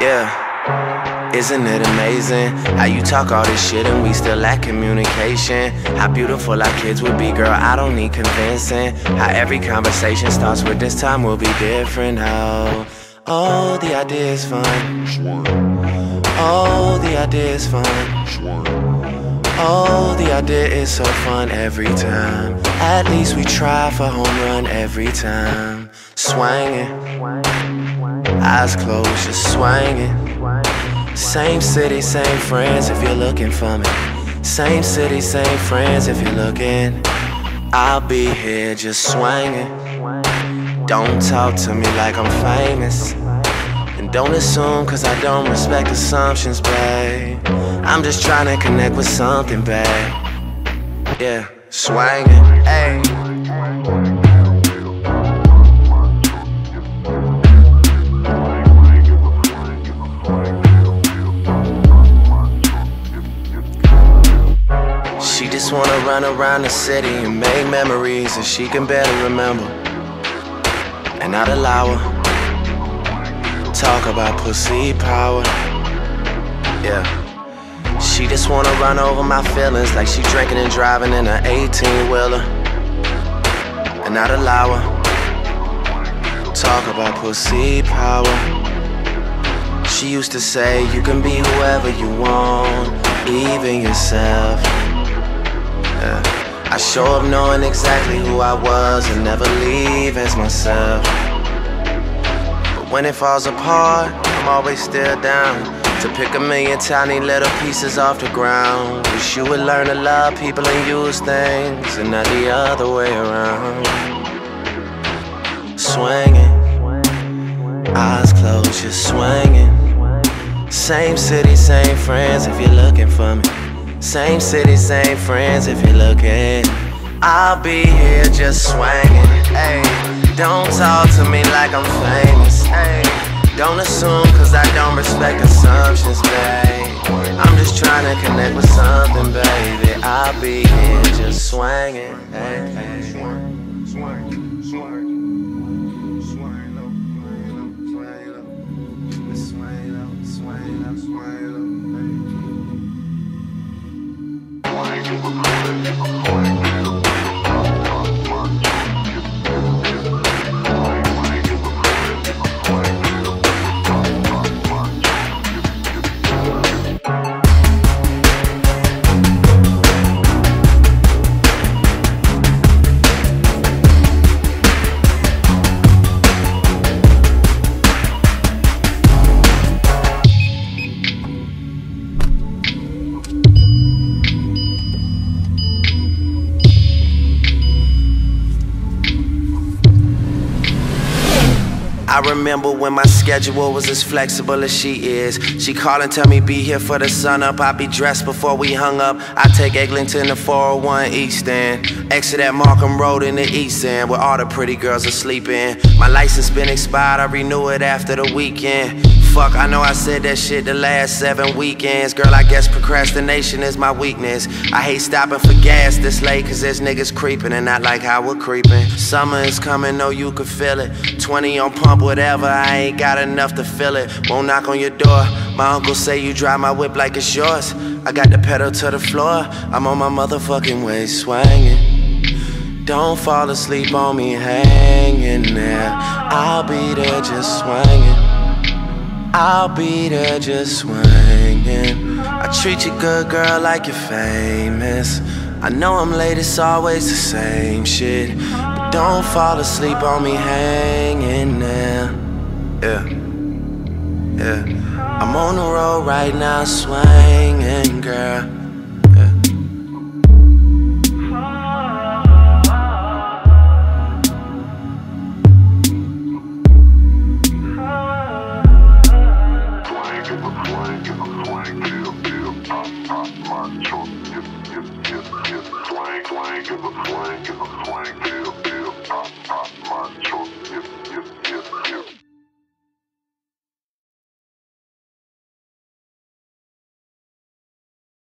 Isn't it amazing how you talk all this shit and we still lack communication? How beautiful our kids would be, girl. I don't need convincing. How every conversation starts with this time will be different. Oh, oh, the idea is fun. Oh, the idea is fun. Oh, the idea is so fun every time. At least we try for home run every time. Swinging, eyes closed, just swinging. Same city, same friends if you're looking for me. Same city, same friends if you're looking. I'll be here just swinging. Don't talk to me like I'm famous. Don't assume cause I don't respect assumptions, babe. I'm just trying to connect with something, babe. Yeah, swinging, ayy. She just wanna run around the city and make memories that she can barely remember. And not allow her about pussy power. Yeah. She just wanna run over my feelings like she drinking and driving in an 18 wheeler. And not allow her talk about pussy power. She used to say, You can be whoever you want, even yourself. Yeah. I show up knowing exactly who I was and never leave as myself. When it falls apart, I'm always still down to pick a million tiny little pieces off the ground. Wish you would learn to love people and use things and not the other way around. Swinging, eyes closed, just swinging. Same city, same friends if you're looking for me. Same city, same friends if you're looking. I'll be here just swinging. Hey, don't talk to me like I'm famous. Don't assume cause I don't respect assumptions, babe. I'm just trying to connect with something, baby. I'll be here just swinging. Hey, hey. I remember when my schedule was as flexible as she is. She call and tell me be here for the sun up. I be dressed before we hung up. I take Eglinton to 401 East End. Exit at Markham Road in the East End where all the pretty girls are sleeping. My license been expired, I renew it after the weekend. Fuck, I know I said that shit the last seven weekends. Girl, I guess procrastination is my weakness. I hate stopping for gas this late, cause there's niggas creeping and not like how we're creeping. Summer is coming, know you can feel it. 20 on pump, whatever, I ain't got enough to fill it. Won't knock on your door. My uncle say you drive my whip like it's yours. I got the pedal to the floor, I'm on my motherfucking way swinging. Don't fall asleep on me hanging there. I'll be there just swinging. I'll be there just swinging. I treat you good, girl, like you're famous. I know I'm late, it's always the same shit. But don't fall asleep on me hanging there. Yeah, yeah. I'm on the road right now, swinging, girl. Swing, give a swing, give a pop, pop, my truck.